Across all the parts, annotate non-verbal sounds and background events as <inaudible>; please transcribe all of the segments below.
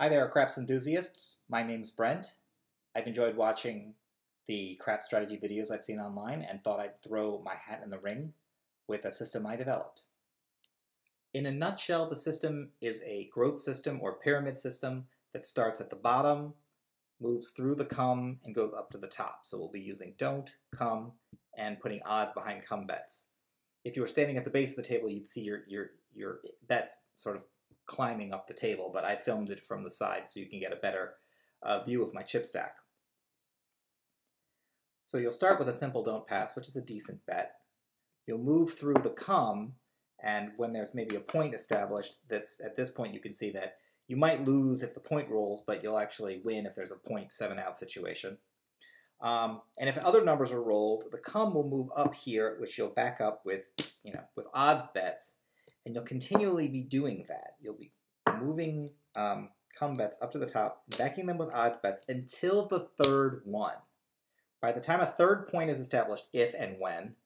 Hi there, craps enthusiasts. My name's Brent. I've enjoyed watching the crap strategy videos I've seen online and thought I'd throw my hat in the ring with a system I developed. In a nutshell, the system is a growth system or pyramid system that starts at the bottom, moves through the come, and goes up to the top. So we'll be using don't, come, and putting odds behind come bets. If you were standing at the base of the table, you'd see your, your, your bets sort of climbing up the table, but I filmed it from the side so you can get a better uh, view of my chip stack. So you'll start with a simple don't pass, which is a decent bet. You'll move through the come, and when there's maybe a point established, that's at this point you can see that you might lose if the point rolls, but you'll actually win if there's a point seven out situation. Um, and if other numbers are rolled, the come will move up here, which you'll back up with, you know, with odds bets, and you'll continually be doing that. You'll be moving um, come bets up to the top, backing them with odds bets until the third one. By the time a third point is established, if and when,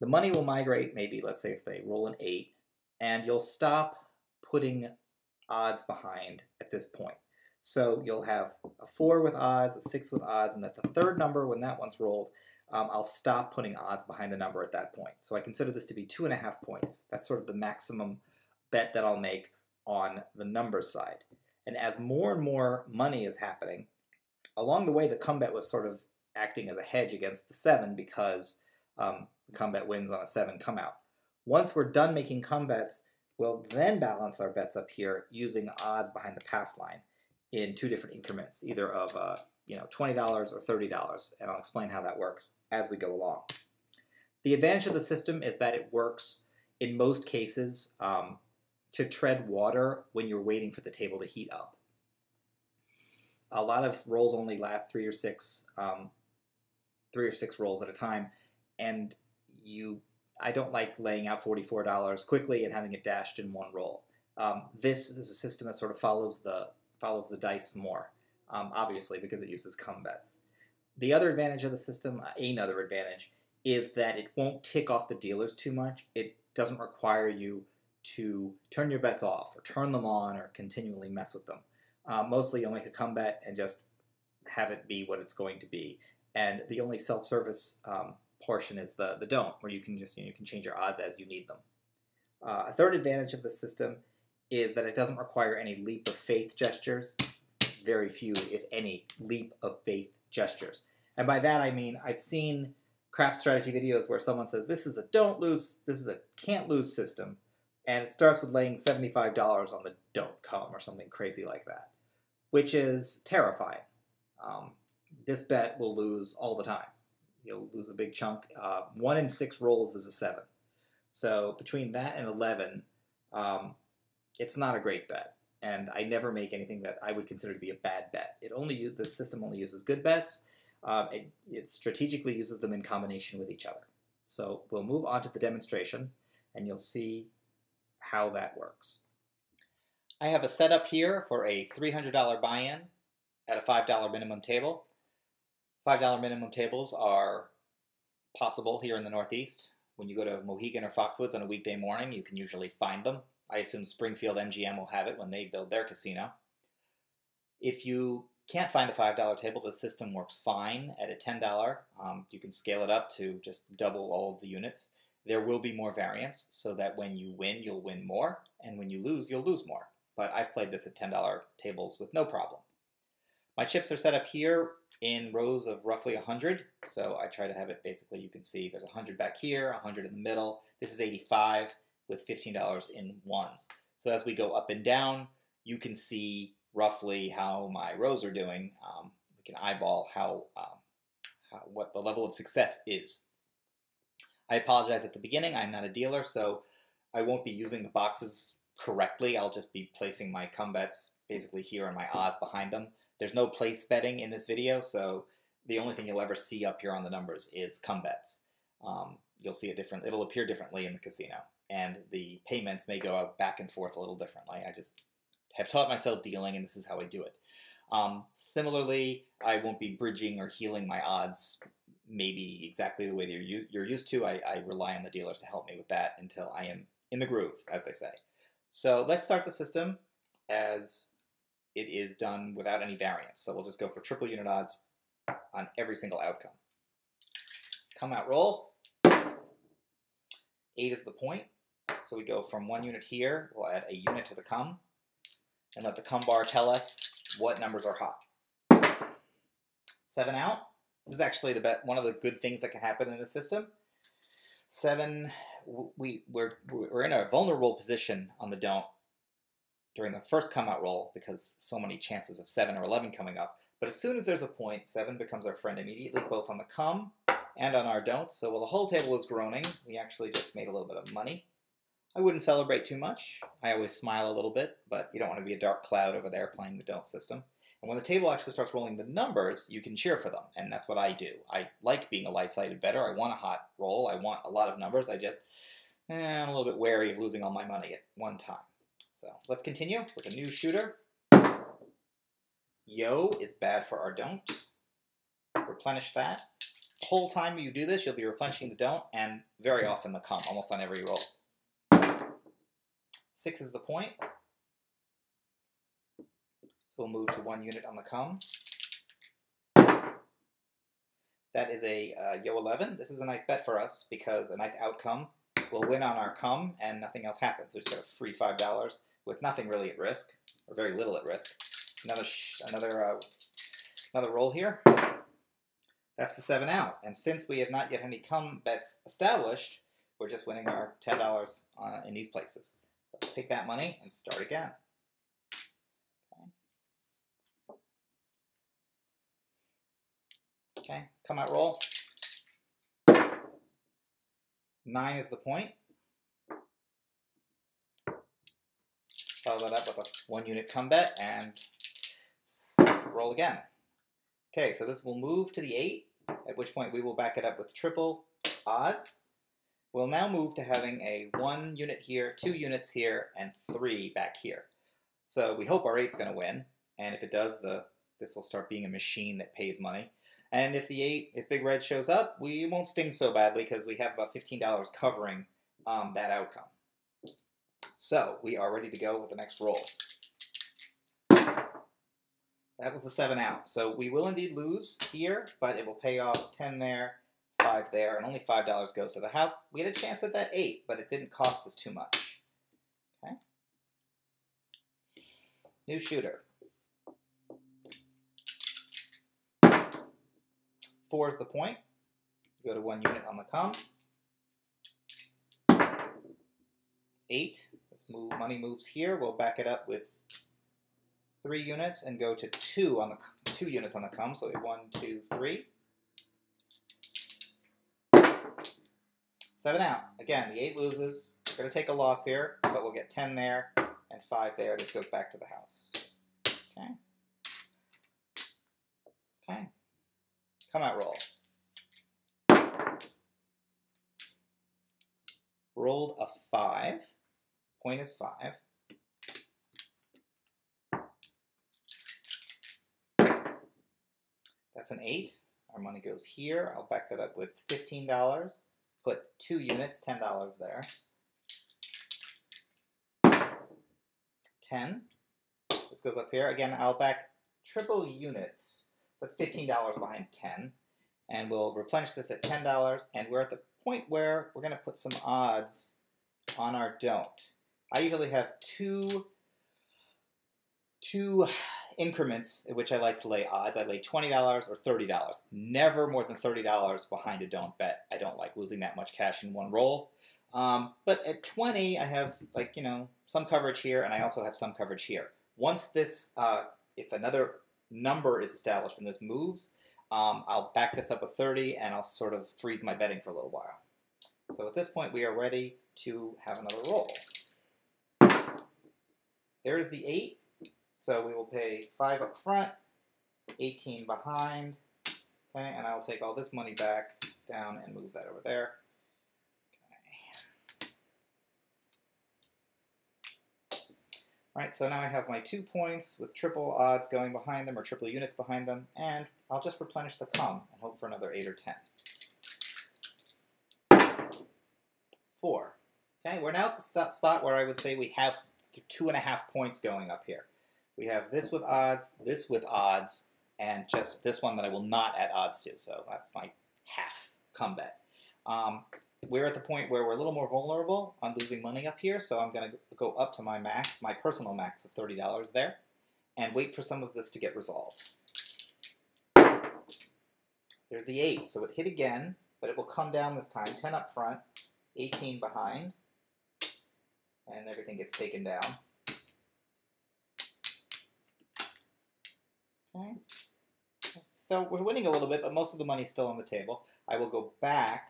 the money will migrate, maybe, let's say if they roll an 8, and you'll stop putting odds behind at this point. So you'll have a 4 with odds, a 6 with odds, and at the third number, when that one's rolled, um, I'll stop putting odds behind the number at that point. So I consider this to be two and a half points. That's sort of the maximum bet that I'll make on the number side. And as more and more money is happening, along the way the come bet was sort of acting as a hedge against the 7 because um, the come wins on a 7 come out. Once we're done making come bets, we'll then balance our bets up here using odds behind the pass line in two different increments, either of uh, you know $20 or $30, and I'll explain how that works as we go along. The advantage of the system is that it works in most cases um, to tread water when you're waiting for the table to heat up. A lot of rolls only last three or six, um, three or six rolls at a time, and you, I don't like laying out forty-four dollars quickly and having it dashed in one roll. Um, this is a system that sort of follows the follows the dice more, um, obviously because it uses come bets. The other advantage of the system, another advantage, is that it won't tick off the dealers too much. It doesn't require you to turn your bets off or turn them on or continually mess with them. Uh, mostly you'll make a come bet and just have it be what it's going to be. And the only self-service um, portion is the, the don't, where you can just you, know, you can change your odds as you need them. Uh, a third advantage of the system is that it doesn't require any leap of faith gestures. Very few, if any, leap of faith gestures. And by that I mean I've seen crap strategy videos where someone says this is a don't lose, this is a can't lose system, and it starts with laying $75 on the don't come or something crazy like that, which is terrifying. Um, this bet will lose all the time. You'll lose a big chunk. Uh, one in six rolls is a seven. So between that and 11, um, it's not a great bet. And I never make anything that I would consider to be a bad bet. It only the system only uses good bets. Um, it, it strategically uses them in combination with each other. So we'll move on to the demonstration, and you'll see how that works. I have a setup here for a $300 buy-in at a $5 minimum table. $5 minimum tables are possible here in the Northeast. When you go to Mohegan or Foxwoods on a weekday morning, you can usually find them. I assume Springfield MGM will have it when they build their casino. If you can't find a $5 table, the system works fine at a $10. Um, you can scale it up to just double all of the units. There will be more variance so that when you win, you'll win more, and when you lose, you'll lose more. But I've played this at $10 tables with no problem. My chips are set up here in rows of roughly 100. So I try to have it basically, you can see there's 100 back here, 100 in the middle. This is 85 with $15 in ones. So as we go up and down, you can see roughly how my rows are doing. Um, we can eyeball how, um, how, what the level of success is. I apologize at the beginning. I'm not a dealer, so I won't be using the boxes correctly. I'll just be placing my come bets basically here and my odds behind them. There's no place betting in this video, so the only thing you'll ever see up here on the numbers is come bets. Um, you'll see it different. It'll appear differently in the casino, and the payments may go out back and forth a little differently. I just have taught myself dealing, and this is how I do it. Um, similarly, I won't be bridging or heeling my odds maybe exactly the way that you're, you're used to. I, I rely on the dealers to help me with that until I am in the groove, as they say. So let's start the system as it is done without any variance. So we'll just go for triple unit odds on every single outcome. Come out roll. Eight is the point. So we go from one unit here, we'll add a unit to the come, and let the come bar tell us what numbers are hot. Seven out. This is actually the bet, one of the good things that can happen in the system. Seven, we, we're, we're in a vulnerable position on the don't during the first come out roll because so many chances of 7 or 11 coming up. But as soon as there's a point, 7 becomes our friend immediately, both on the come and on our don't. So while the whole table is groaning, we actually just made a little bit of money. I wouldn't celebrate too much. I always smile a little bit, but you don't want to be a dark cloud over there playing the don't system. And when the table actually starts rolling the numbers, you can cheer for them, and that's what I do. I like being a light-sided bettor. I want a hot roll. I want a lot of numbers. I just, eh, I'm a little bit wary of losing all my money at one time. So let's continue with a new shooter. Yo is bad for our don't. Replenish that. The whole time you do this, you'll be replenishing the don't, and very often the come, almost on every roll. Six is the point. So we'll move to one unit on the come. That is a uh, Yo 11. This is a nice bet for us because a nice outcome. We'll win on our come and nothing else happens. We just get a free $5 with nothing really at risk, or very little at risk. Another another uh, another roll here. That's the seven out. And since we have not yet any come bets established, we're just winning our ten dollars uh, in these places. Take that money and start again. Okay. come out roll. Nine is the point. follow that up with a one unit come bet and roll again. Okay, so this will move to the 8, at which point we will back it up with triple odds. We'll now move to having a 1 unit here, 2 units here, and 3 back here. So we hope our 8's going to win, and if it does, the this will start being a machine that pays money. And if the 8, if Big Red shows up, we won't sting so badly because we have about $15 covering um, that outcome. So we are ready to go with the next roll. That was the 7 out. So we will indeed lose here, but it will pay off 10 there, 5 there, and only $5 goes to the house. We had a chance at that 8, but it didn't cost us too much. Okay. New shooter. 4 is the point. Go to one unit on the come. 8 Let's move money moves here. We'll back it up with three units and go to two on the two units on the come. So we have one, two, three. Seven out. Again, the eight loses. We're going to take a loss here, but we'll get 10 there and 5 there. This goes back to the house. Okay. Okay. Come out roll. Rolled a 5 point is 5. That's an 8. Our money goes here. I'll back that up with $15. Put two units, $10 there. 10. This goes up here. Again, I'll back triple units. That's $15 behind 10. And we'll replenish this at $10. And we're at the point where we're going to put some odds on our don't. I usually have two two increments in which I like to lay odds. I lay $20 or $30. Never more than $30 behind a don't bet. I don't like losing that much cash in one roll. Um, but at 20, I have like, you know, some coverage here and I also have some coverage here. Once this, uh, if another number is established and this moves, um, I'll back this up with 30 and I'll sort of freeze my betting for a little while. So at this point, we are ready to have another roll. There's the 8. So we will pay 5 up front, 18 behind. Okay, and I'll take all this money back down and move that over there. Okay. All right, so now I have my two points with triple odds going behind them or triple units behind them, and I'll just replenish the come and hope for another 8 or 10. 4. Okay, we're now at the spot where I would say we have two and a half points going up here. We have this with odds, this with odds, and just this one that I will not add odds to. So that's my half come bet. Um, we're at the point where we're a little more vulnerable on losing money up here, so I'm going to go up to my max, my personal max of $30 there, and wait for some of this to get resolved. There's the 8, so it hit again, but it will come down this time. 10 up front, 18 behind, and everything gets taken down. So we're winning a little bit, but most of the money's still on the table. I will go back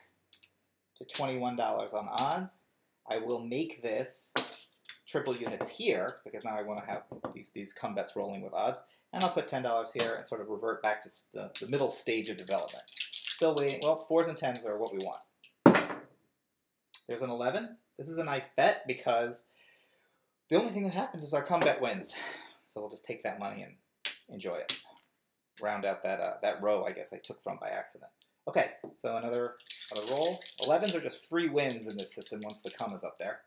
to $21 on odds. I will make this triple units here, because now I want to have these, these come bets rolling with odds. And I'll put $10 here and sort of revert back to the, the middle stage of development. Still waiting. Well, 4s and 10s are what we want. There's an 11. This is a nice bet because the only thing that happens is our come bet wins. So we'll just take that money and enjoy it. Round out that, uh, that row, I guess, I took from by accident. Okay, so another, another roll. 11s are just free wins in this system once the come is up there.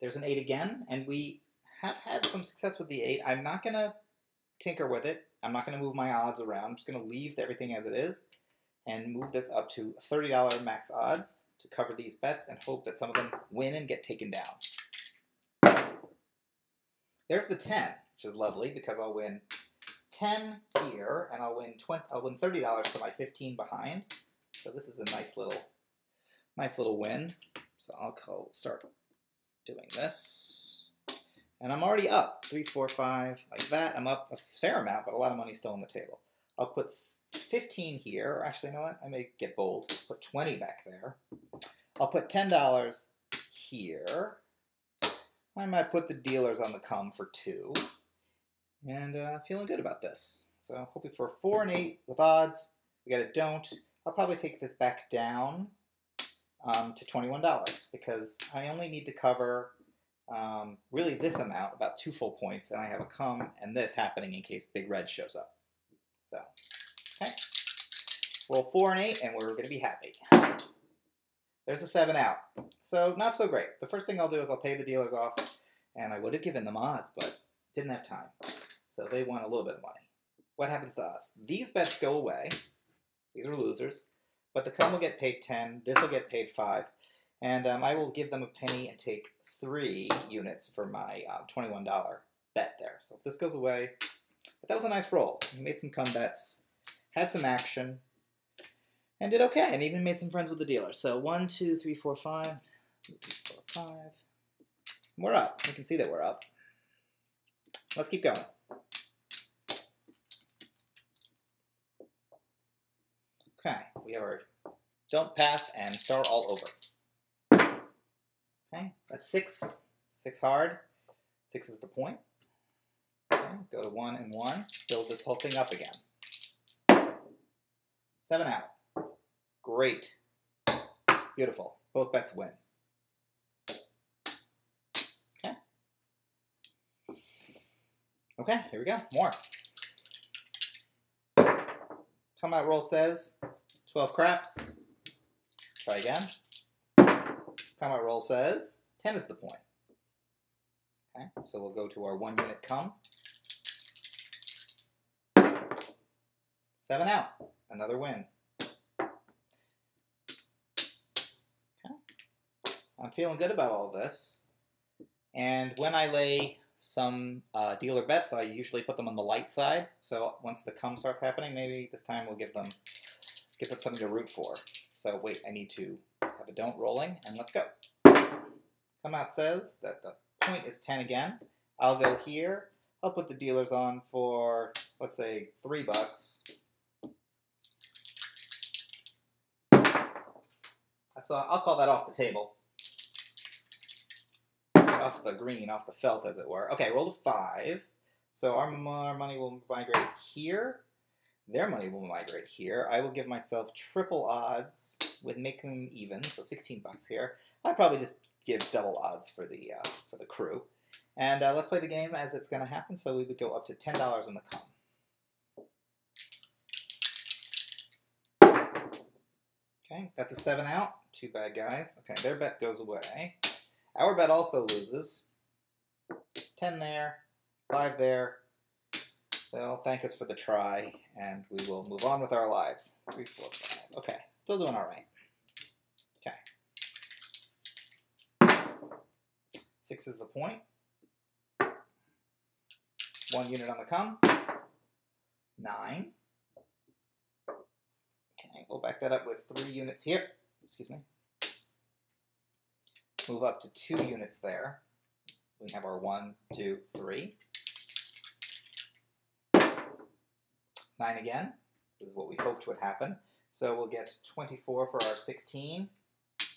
There's an 8 again, and we have had some success with the 8. I'm not going to tinker with it. I'm not going to move my odds around. I'm just going to leave everything as it is and move this up to $30 max odds to cover these bets and hope that some of them win and get taken down. There's the 10, which is lovely because I'll win 10 here and I'll win 20, I'll win $30 for my 15 behind. So this is a nice little nice little win. So I'll go start doing this. And I'm already up, three, four, five, like that. I'm up a fair amount, but a lot of money still on the table. I'll put 15 here, or actually, you know what? I may get bold. Put 20 back there. I'll put $10 here. I might put the dealers on the come for two. And uh, feeling good about this. So hoping for four and eight with odds. We got a don't. I'll probably take this back down um, to $21 because I only need to cover um, really this amount, about two full points, and I have a come and this happening in case Big Red shows up. So, okay. Roll four and eight, and we're going to be happy. There's a seven out. So, not so great. The first thing I'll do is I'll pay the dealers off, and I would have given them odds, but didn't have time. So they want a little bit of money. What happens to us? These bets go away. These are losers. But the come will get paid 10. This will get paid 5. And um, I will give them a penny and take 3 units for my um, $21 bet there. So if this goes away, but that was a nice roll. We made some come bets, had some action, and did okay. And even made some friends with the dealer. So one, two, three, four, five. Four, five. We're up. You can see that we're up. Let's keep going. Okay, we have our don't pass and start all over. Okay, that's six. Six hard. Six is the point. Okay, go to one and one. Build this whole thing up again. Seven out. Great. Beautiful. Both bets win. Okay, here we go. More. Come out roll says 12 craps. Try again. Come out roll says 10 is the point. Okay, so we'll go to our one unit come. Seven out. Another win. Okay. I'm feeling good about all this. And when I lay some uh, dealer bets, I usually put them on the light side. So once the come starts happening, maybe this time we'll give them give them something to root for. So wait, I need to have a don't rolling, and let's go. Come out says that the point is 10 again. I'll go here. I'll put the dealers on for, let's say, three bucks. That's all, I'll call that off the table off the green, off the felt, as it were. Okay, roll a five. So our, our money will migrate here. Their money will migrate here. I will give myself triple odds with making them even, so 16 bucks here. I'd probably just give double odds for the uh, for the crew. And uh, let's play the game as it's going to happen. So we would go up to ten dollars on the come. Okay, that's a seven out. Two bad guys. Okay, their bet goes away. Our bet also loses. 10 there, five there. They'll thank us for the try, and we will move on with our lives. Three, four, five. Okay, still doing all right. Okay. Six is the point. One unit on the come. Nine. Okay, we'll back that up with three units here. Excuse me. Move up to two units there. We have our one, two, three. Nine again. This is what we hoped would happen. So we'll get 24 for our 16,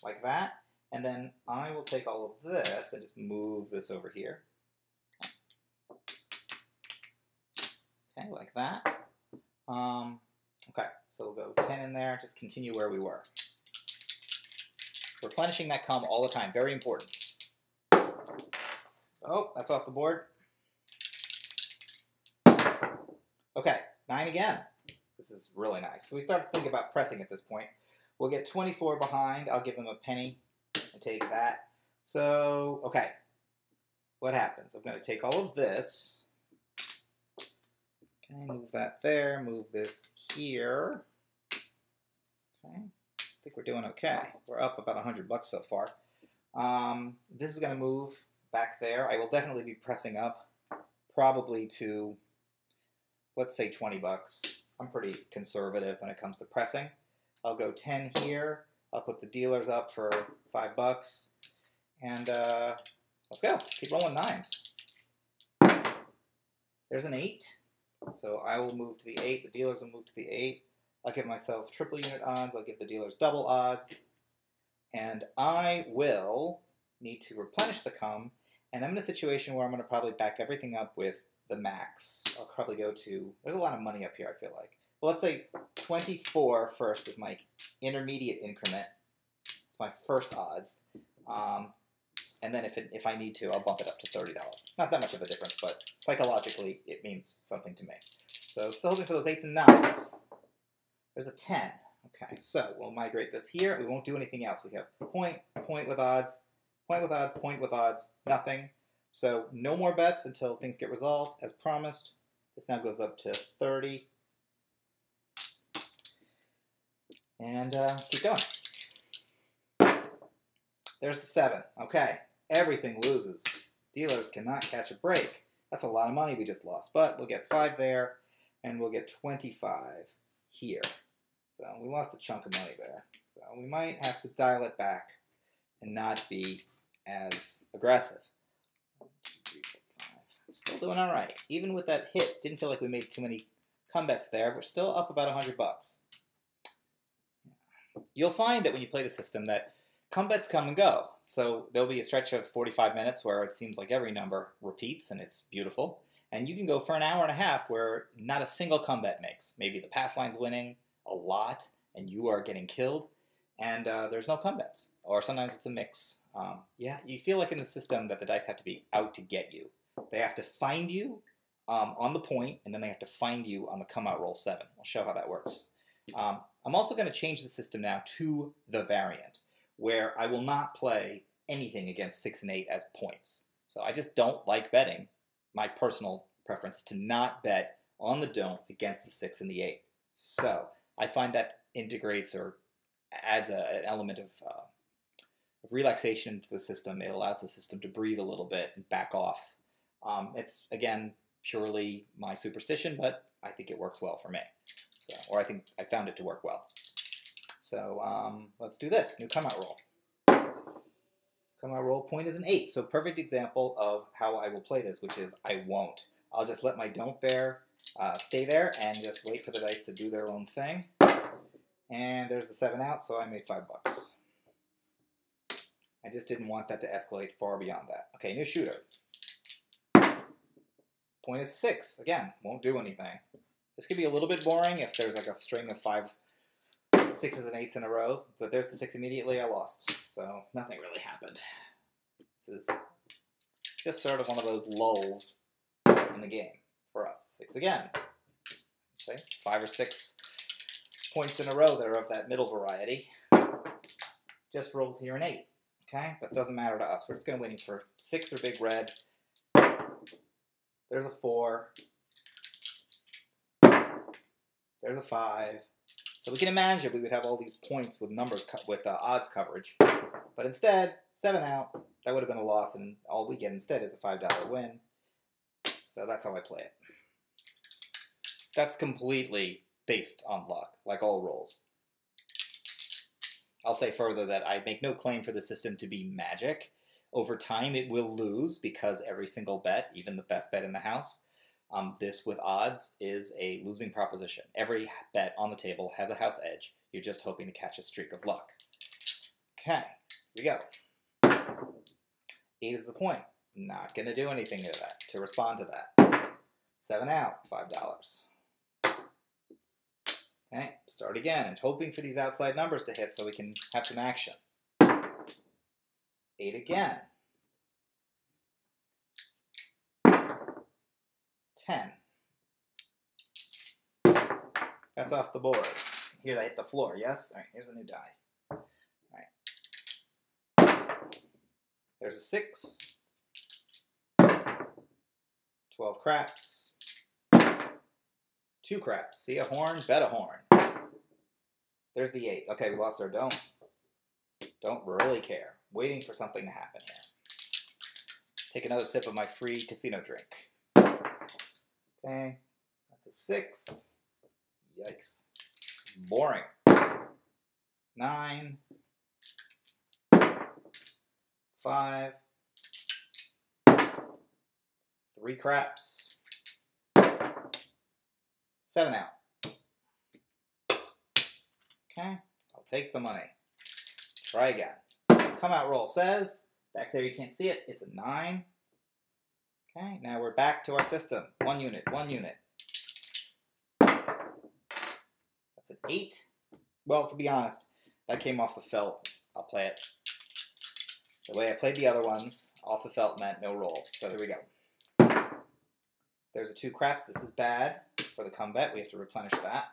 like that. And then I will take all of this and just move this over here. Okay, like that. Um, okay, so we'll go 10 in there, just continue where we were. Replenishing that come all the time, very important. Oh, that's off the board. Okay, nine again. This is really nice. So we start to think about pressing at this point. We'll get 24 behind. I'll give them a penny and take that. So, okay. What happens? I'm going to take all of this. Okay, move that there. Move this here. Okay. Think we're doing okay. We're up about 100 bucks so far. Um, this is going to move back there. I will definitely be pressing up probably to, let's say 20 bucks. I'm pretty conservative when it comes to pressing. I'll go 10 here. I'll put the dealers up for 5 bucks. And uh, let's go. Keep rolling nines. There's an 8. So I will move to the 8. The dealers will move to the 8. I'll give myself triple unit odds. I'll give the dealers double odds. And I will need to replenish the come. And I'm in a situation where I'm going to probably back everything up with the max. I'll probably go to, there's a lot of money up here, I feel like. Well, let's say 24 first is my intermediate increment. It's my first odds. Um, and then if, it, if I need to, I'll bump it up to $30. Not that much of a difference, but psychologically, it means something to me. So still hoping for those 8s and 9s. There's a 10. Okay, so we'll migrate this here. We won't do anything else. We have point, point with odds, point with odds, point with odds, nothing. So no more bets until things get resolved, as promised. This now goes up to 30. And uh, keep going. There's the 7. Okay, everything loses. Dealers cannot catch a break. That's a lot of money we just lost. But we'll get 5 there, and we'll get 25 here. So we lost a chunk of money there. So we might have to dial it back and not be as aggressive. Still doing all right. Even with that hit, didn't feel like we made too many comebacks there. We're still up about 100 bucks. You'll find that when you play the system that comebacks come and go. So there'll be a stretch of 45 minutes where it seems like every number repeats and it's beautiful. And you can go for an hour and a half where not a single comeback makes. Maybe the pass line's winning, a lot and you are getting killed, and uh, there's no come bets Or sometimes it's a mix. Um, yeah, you feel like in the system that the dice have to be out to get you. They have to find you um, on the point, and then they have to find you on the come out roll seven. I'll show how that works. Um, I'm also going to change the system now to the variant, where I will not play anything against six and eight as points. So I just don't like betting. My personal preference to not bet on the don't against the six and the eight. So I find that integrates or adds a, an element of, uh, relaxation to the system. It allows the system to breathe a little bit and back off. Um, it's again purely my superstition, but I think it works well for me. So, or I think I found it to work well. So um, let's do this new come out roll. Come out roll point is an eight, so perfect example of how I will play this, which is I won't. I'll just let my don't there uh, stay there and just wait for the dice to do their own thing. And there's the seven out, so I made five bucks. I just didn't want that to escalate far beyond that. Okay, new shooter. Point is six. Again, won't do anything. This could be a little bit boring if there's like a string of five sixes and eights in a row, but there's the six immediately I lost. So nothing really happened. This is just sort of one of those lulls in the game for us. Six again. Say five or six points in a row that are of that middle variety. Just rolled here an eight. Okay, but doesn't matter to us. We're just going to waiting for six or big red. There's a four. There's a five. So we can imagine we would have all these points with numbers with uh, odds coverage, but instead seven out. That would have been a loss, and all we get instead is a five dollar win. So that's how I play it. That's completely based on luck, like all rolls. I'll say further that I make no claim for the system to be magic. Over time, it will lose because every single bet, even the best bet in the house, um, this with odds is a losing proposition. Every bet on the table has a house edge. You're just hoping to catch a streak of luck. Okay, here we go. Eight is the point. Not going to do anything to that to respond to that. Seven out, five dollars. Okay, start again and hoping for these outside numbers to hit so we can have some action. Eight again. Ten. That's off the board. Here, that hit the floor, yes? All right, here's a new die. All right. There's a six. 12 craps. Two craps. See a horn, bet a horn. There's the eight. Okay, we lost our don't. Don't really care. Waiting for something to happen here. Take another sip of my free casino drink. Okay, that's a six. Yikes. Boring. Nine. Five. Three craps. Seven out. Okay, I'll take the money. Try again. Come out roll says, back there you can't see it, it's a nine. Okay, now we're back to our system. One unit, one unit. That's an eight. Well, to be honest, that came off the felt. I'll play it. The way I played the other ones, off the felt meant no roll. So here we go. There's a two craps. This is bad for the comeback. We have to replenish that.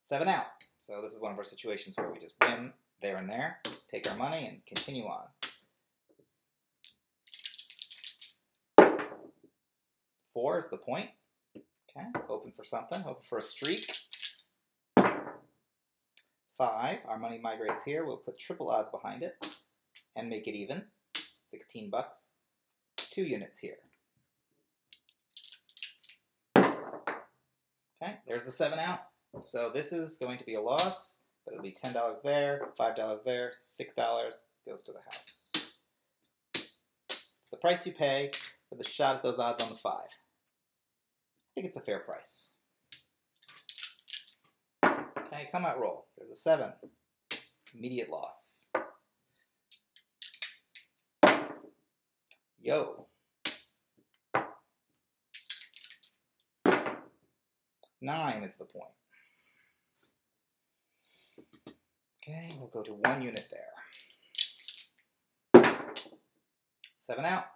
Seven out. So this is one of our situations where we just win there and there, take our money, and continue on. Four is the point. Okay, hoping for something, hoping for a streak. Five, our money migrates here. We'll put triple odds behind it and make it even. 16 bucks. Two units here. Okay, there's the seven out. So this is going to be a loss, but it'll be $10 there, $5 there, $6 goes to the house. The price you pay for the shot at those odds on the five. I think it's a fair price. Okay, come out roll. There's a seven. Immediate loss. Yo. Nine is the point. Okay, we'll go to one unit there. Seven out.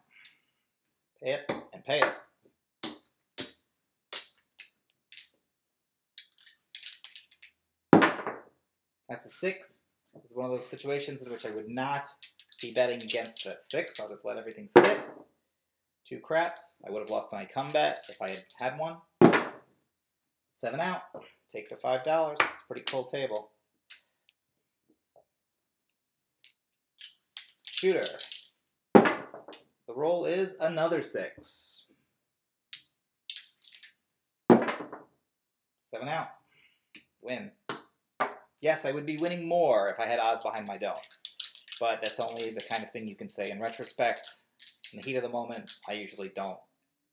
Pay it and pay it. That's a six. This is one of those situations in which I would not be betting against that six. I'll just let everything sit. Two craps. I would have lost my comeback if I had had one. Seven out. Take the five dollars. It's a pretty cool table. Shooter. The roll is another six. Seven out. Win. Yes, I would be winning more if I had odds behind my don't. But that's only the kind of thing you can say in retrospect. In the heat of the moment, I usually don't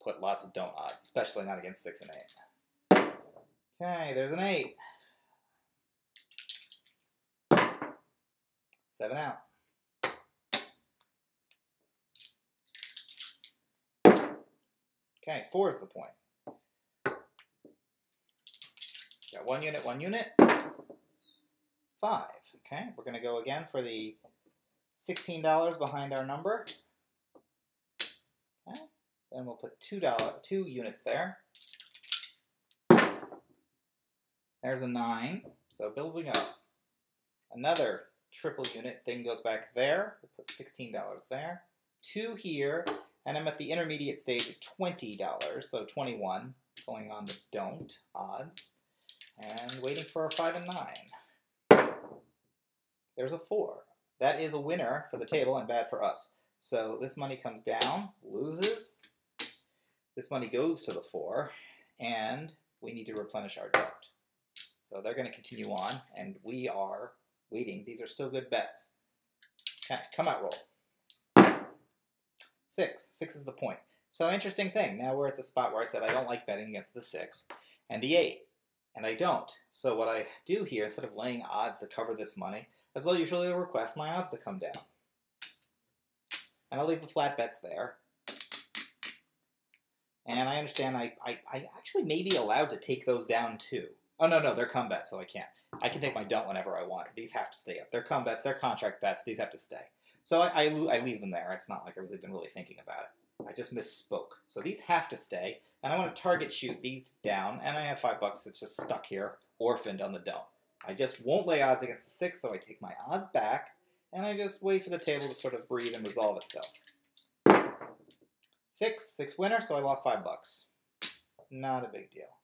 put lots of don't odds, especially not against six and eight. Okay, there's an eight. Seven out. Okay, four is the point. Got one unit, one unit. Five. Okay, we're to go again for the $16 behind our number. Okay, then we'll put $2, two units there. There's a 9, so building up. Another triple unit thing goes back there. We'll put $16 there. two here, and I'm at the intermediate stage of twenty dollars, so twenty-one, going on the don't odds, and waiting for a five and nine. There's a four. That is a winner for the table and bad for us. So this money comes down, loses. This money goes to the four, and we need to replenish our don't. So they're going to continue on, and we are waiting. These are still good bets. Come out roll. Six. Six is the point. So interesting thing. Now we're at the spot where I said I don't like betting against the six and the eight, and I don't. So what I do here, instead of laying odds to cover this money, is I'll usually request my odds to come down. And I'll leave the flat bets there. And I understand I, I, I actually may be allowed to take those down too. Oh, no, no, they're come bets, so I can't. I can take my don't whenever I want. These have to stay up. They're come bets, they're contract bets, these have to stay. So I, I, I leave them there. It's not like I've really been really thinking about it. I just misspoke. So these have to stay, and I want to target shoot these down, and I have five bucks that's just stuck here, orphaned on the don't. I just won't lay odds against the six, so I take my odds back, and I just wait for the table to sort of breathe and resolve itself. Six, six winner, so I lost five bucks. Not a big deal.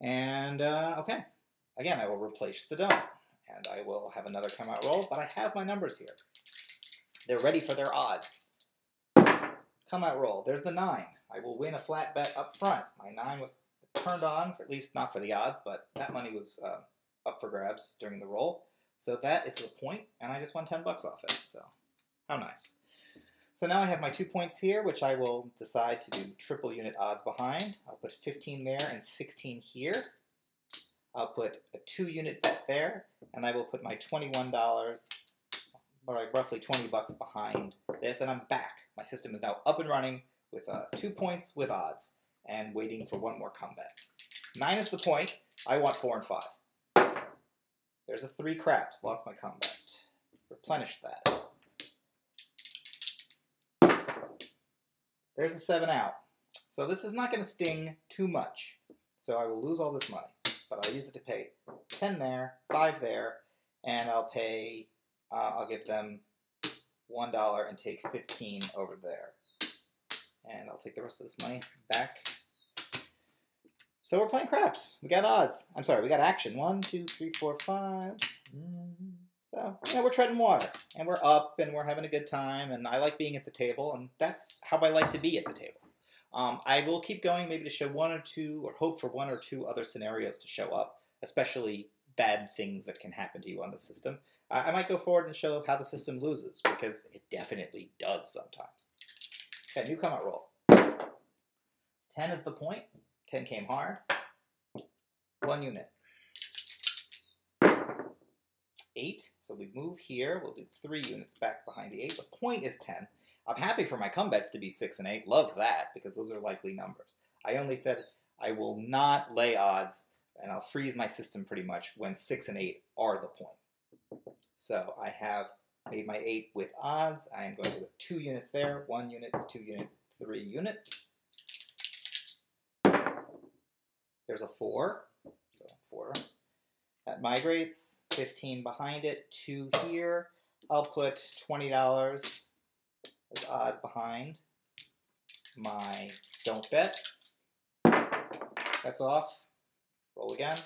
And, uh, okay. Again, I will replace the don't, and I will have another come out roll, but I have my numbers here. They're ready for their odds. Come out roll. There's the nine. I will win a flat bet up front. My nine was turned on, for at least not for the odds, but that money was uh, up for grabs during the roll. So that is the point, and I just won 10 bucks off it. So how nice. So now I have my two points here, which I will decide to do triple unit odds behind. I'll put 15 there and 16 here. I'll put a two unit bet there, and I will put my $21, or roughly 20 bucks behind this, and I'm back. My system is now up and running with uh, two points with odds, and waiting for one more come bet. Nine is the point. I want four and five. There's a three craps. Lost my come bet. Replenish that. There's a seven out. So this is not going to sting too much. So I will lose all this money. But I'll use it to pay 10 there, 5 there, and I'll pay, uh, I'll give them $1 and take 15 over there. And I'll take the rest of this money back so we're playing craps. We got odds. I'm sorry, we got action. One, two, three, four, five. Mm-hmm. So, yeah, we're treading water. And we're up and we're having a good time. And I like being at the table. And that's how I like to be at the table. Um, I will keep going maybe to show one or two, or hope for one or two other scenarios to show up, especially bad things that can happen to you on the system. I, I might go forward and show how the system loses, because it definitely does sometimes. Okay, new come out roll. 10 is the point. 10 came hard. One unit. Eight, so we move here. We'll do three units back behind the eight. The point is 10. I'm happy for my come bets to be six and eight. Love that, because those are likely numbers. I only said I will not lay odds, and I'll freeze my system pretty much when six and eight are the point. So I have made my eight with odds. I am going to put two units there, one unit, two units, three units. There's a 4, so 4. That migrates, 15 behind it, 2 here. I'll put $20 as odds behind my don't bet. That's off. Roll again.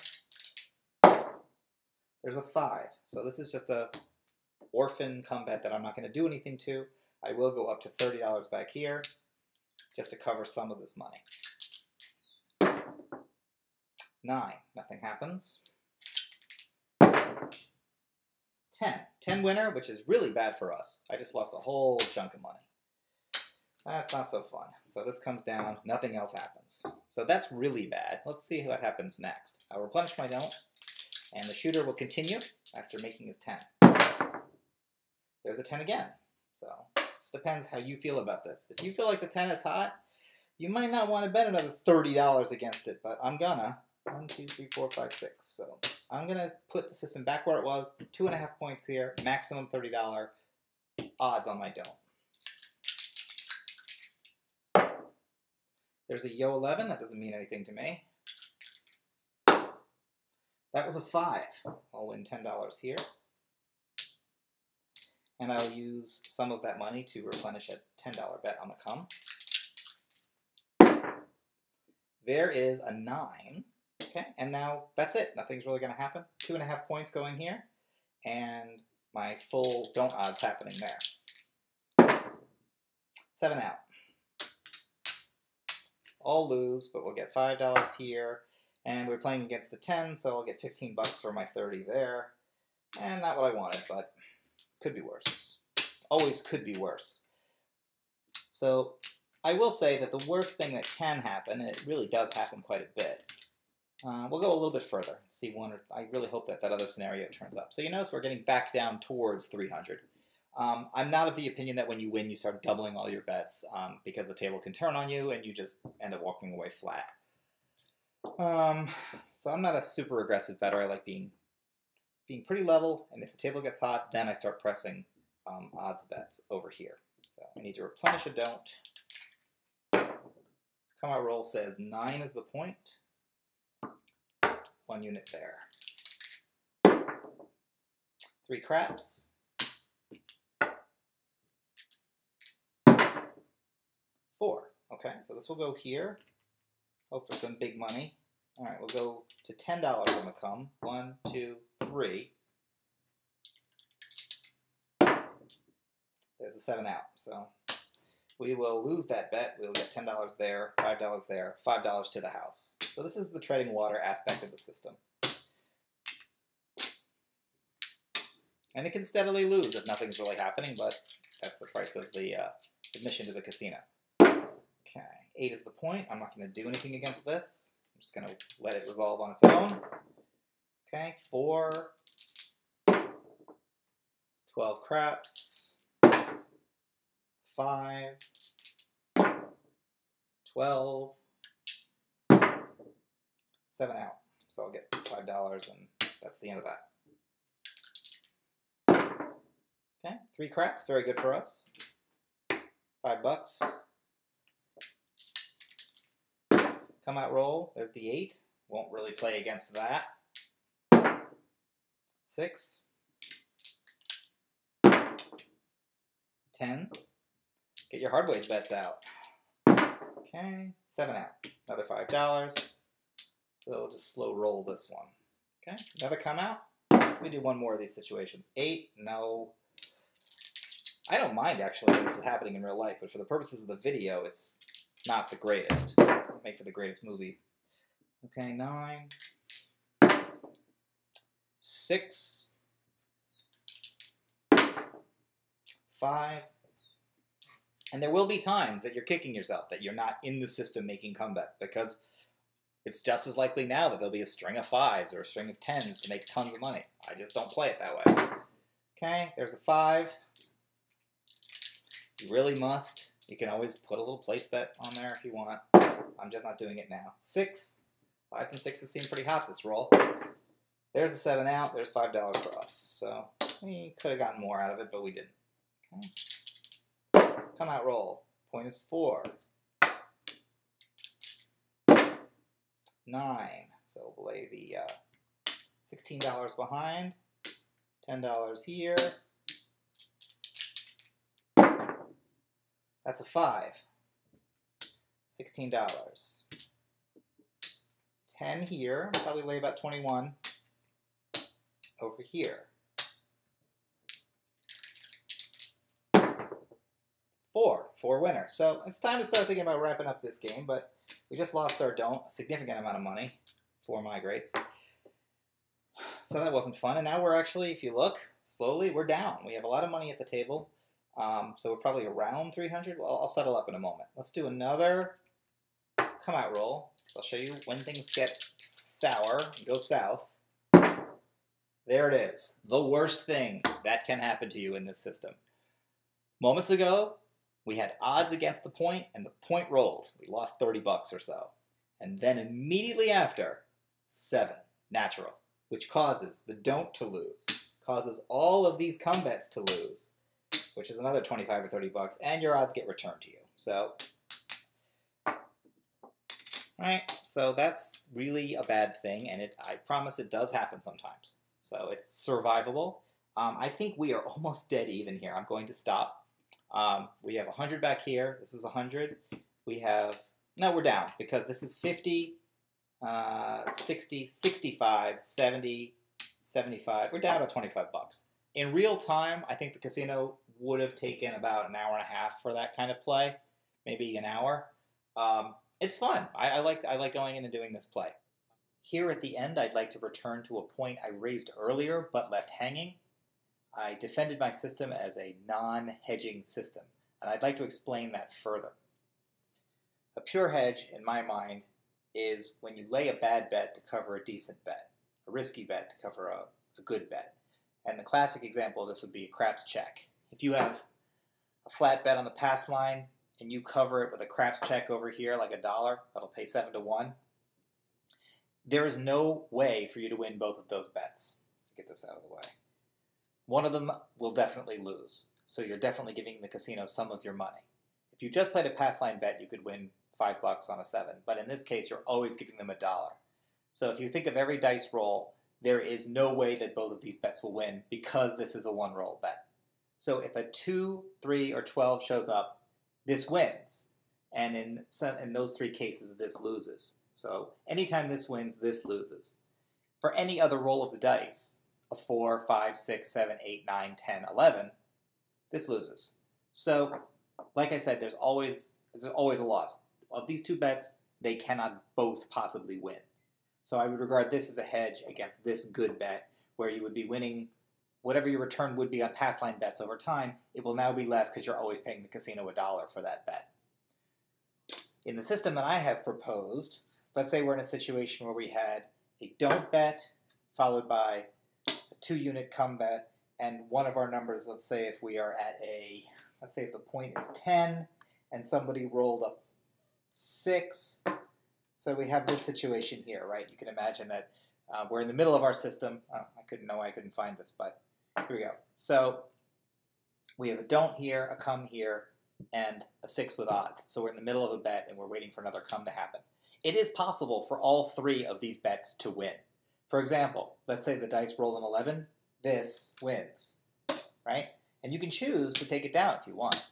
There's a 5. So this is just a orphan come bet that I'm not going to do anything to. I will go up to $30 back here just to cover some of this money. 9. Nothing happens. 10. 10 winner, which is really bad for us. I just lost a whole chunk of money. That's not so fun. So this comes down, nothing else happens. So that's really bad. Let's see what happens next. I'll replenish my don't, and the shooter will continue after making his 10. There's a 10 again. So this depends how you feel about this. If you feel like the 10 is hot, you might not want to bet another $30 against it, but I'm gonna. One, two, three, four, five, six. So I'm going to put the system back where it was. Two and a half points here. Maximum $30 odds on my don't. There's a Yo 11. That doesn't mean anything to me. That was a 5. I'll win $10 here. and I'll use some of that money to replenish a $10 bet on the come. There is a 9. Okay, and now that's it. Nothing's really going to happen. Two and a half points going here, and my full don't odds happening there. Seven out. All lose, but we'll get $5 here. And we're playing against the 10, so I'll get 15 bucks for my 30 there. And not what I wanted, but could be worse. Always could be worse. So I will say that the worst thing that can happen, and it really does happen quite a bit, uh, we'll go a little bit further. See one. Or, I really hope that that other scenario turns up. So you notice we're getting back down towards 300. Um, I'm not of the opinion that when you win, you start doubling all your bets um, because the table can turn on you and you just end up walking away flat. Um, so I'm not a super aggressive bettor. I like being being pretty level, and if the table gets hot, then I start pressing um, odds bets over here. So I need to replenish a don't. Come out roll says 9 is the point. One unit there. Three craps. Four. Okay, so this will go here. Hope for some big money. All right, we'll go to $10 on the come. One, two, three. There's a seven out. So we will lose that bet. We'll get $10 there, $5 there, $5 to the house. So this is the treading water aspect of the system. And it can steadily lose if nothing's really happening, but that's the price of the uh, admission to the casino. Okay, 8 is the point. I'm not going to do anything against this. I'm just going to let it resolve on its own. Okay, 4, 12 craps, 5, 12, 7 out. So I'll get $5 and that's the end of that. Okay, 3 craps, very good for us. 5 bucks. Come out roll, there's the 8. Won't really play against that. 6. 10. Get your hardways bets out. Okay, 7 out. Another $5. So we'll just slow roll this one. Okay, another come out. We do one more of these situations. 8, no. I don't mind actually this is happening in real life, but for the purposes of the video, it's not the greatest. It doesn't make for the greatest movies. Okay, 9. 6. 5. And there will be times that you're kicking yourself that you're not in the system making comeback because it's just as likely now that there'll be a string of fives or a string of tens to make tons of money. I just don't play it that way. Okay, there's a five. You really must. You can always put a little place bet on there if you want. I'm just not doing it now. Six. Fives and sixes seem pretty hot this roll. There's a seven out. There's five dollars for us. So we could have gotten more out of it, but we didn't. Okay. Come out roll. Point is four. Nine. So we'll lay the uh, $16 behind. $10 here. That's a five. $16. 10 here, probably lay about 21 over here. Four, four winner. So it's time to start thinking about wrapping up this game, but we just lost our don't, a significant amount of money, four migrates. So that wasn't fun, and now we're actually, if you look, slowly, we're down. We have a lot of money at the table, um, so we're probably around 300. Well, I'll settle up in a moment. Let's do another come out roll. I'll show you when things get sour, go south. There it is. The worst thing that can happen to you in this system. Moments ago, we had odds against the point, and the point rolled. We lost 30 bucks or so. And then immediately after, seven, natural, which causes the don't to lose, causes all of these come bets to lose, which is another 25 or 30 bucks, and your odds get returned to you. So, right, so that's really a bad thing, and it I promise it does happen sometimes. So it's survivable. Um, I think we are <laughs> almost dead even here. I'm going to stop. Um, we have 100 back here. This is 100. We have, no, we're down because this is 50, uh, 60, 65, 70, 75. We're down about 25 bucks. In real time, I think the casino would have taken about an hour and a half for that kind of play, maybe an hour. Um, it's fun. I, I like I like going in and doing this play. Here at the end, I'd like to return to a point I raised earlier but left hanging. I defended my system as a non-hedging system, and I'd like to explain that further. A pure hedge, in my mind, is when you lay a bad bet to cover a decent bet, a risky bet to cover a, a good bet. And the classic example of this would be a craps check. If you have a flat bet on the pass line and you cover it with a craps check over here, like a dollar, that'll pay seven to one, there is no way for you to win both of those bets. Get this out of the way. One of them will definitely lose, so you're definitely giving the casino some of your money. If you just played a pass line bet, you could win five bucks on a seven, but in this case, you're always giving them a dollar. So if you think of every dice roll, there is no way that both of these bets will win because this is a one roll bet. So if a 2, 3, or 12 shows up, this wins. And in, some, in those three cases, this loses. So anytime this wins, this loses. For any other roll of the dice, a 4, 5, 6, 7, 8, 9, 10, 11, this loses. So, like I said, there's always, there's always a loss. Of these two bets, they cannot both possibly win. So I would regard this as a hedge against this good bet, where you would be winning whatever your return would be on pass line bets over time, it will now be less because you're always paying the casino a dollar for that bet. In the system that I have proposed, let's say we're in a situation where we had a don't bet followed by two unit come bet, and one of our numbers, let's say if we are at a, let's say if the point is 10 and somebody rolled a 6, so we have this situation here, right? You can imagine that uh, we're in the middle of our system. Oh, I couldn't know I couldn't find this, but here we go. So we have a don't here, a come here, and a six with odds. So we're in the middle of a bet and we're waiting for another come to happen. It is possible for all three of these bets to win. For example, let's say the dice roll an 11, this wins, right? And you can choose to take it down if you want.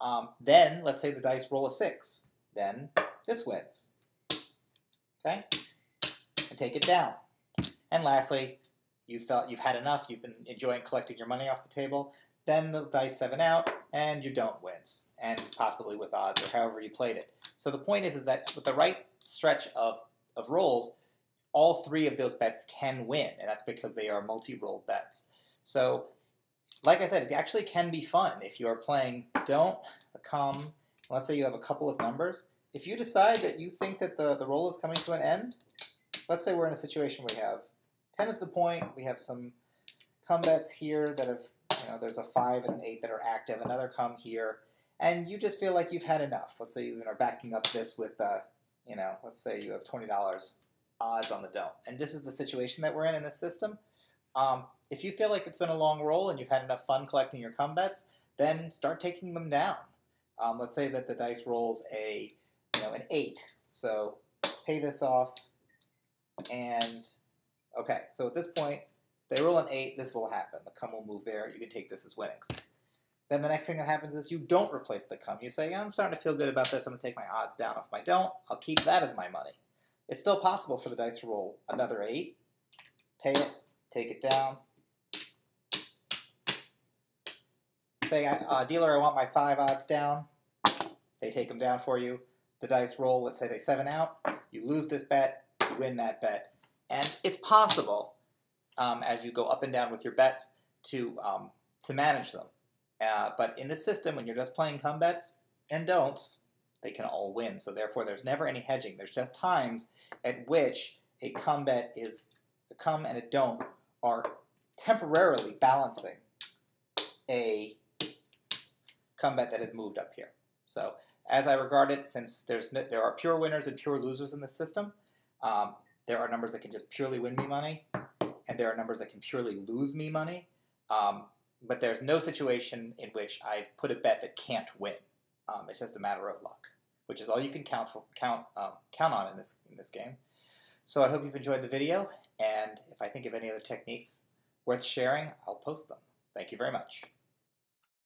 Um, then, let's say the dice roll a 6, then this wins, okay? And take it down. And lastly, you felt you've had enough, you've been enjoying collecting your money off the table, then the dice seven out, and you don't win, and possibly with odds or however you played it. So the point is, is that with the right stretch of, of rolls, all three of those bets can win, and that's because they are multi-roll bets. So, like I said, it actually can be fun if you are playing don't come. Let's say you have a couple of numbers. If you decide that you think that the, the roll is coming to an end, let's say we're in a situation where we have 10 is the point. We have some come bets here that have, you know, there's a 5 and an 8 that are active, another come here, and you just feel like you've had enough. Let's say you are backing up this with, uh, you know, let's say you have $20 odds on the don't. And this is the situation that we're in in this system. Um, if you feel like it's been a long roll and you've had enough fun collecting your come bets, then start taking them down. Um, let's say that the dice rolls a, you know, an 8. So pay this off and Okay, so at this point, they roll an 8, this will happen. The come will move there. You can take this as winnings. Then the next thing that happens is you don't replace the come. You say, I'm starting to feel good about this. I'm to take my odds down. If I don't, I'll keep that as my money. It's still possible for the dice to roll another 8, pay it, take it down. Say, uh, dealer, I want my 5 odds down. They take them down for you. The dice roll, let's say they 7 out. You lose this bet, you win that bet. And it's possible, um, as you go up and down with your bets, to, um, to manage them. Uh, but in this system, when you're just playing come bets and don'ts, they can all win. So therefore, there's never any hedging. There's just times at which a come bet is a come and a don't are temporarily balancing a come bet that has moved up here. So as I regard it, since there's no, there are pure winners and pure losers in the system, um, there are numbers that can just purely win me money, and there are numbers that can purely lose me money. Um, but there's no situation in which I've put a bet that can't win. Um, it's just a matter of luck, which is all you can count for, count um, count on in this in this game. So I hope you've enjoyed the video, and if I think of any other techniques worth sharing, I'll post them. Thank you very much.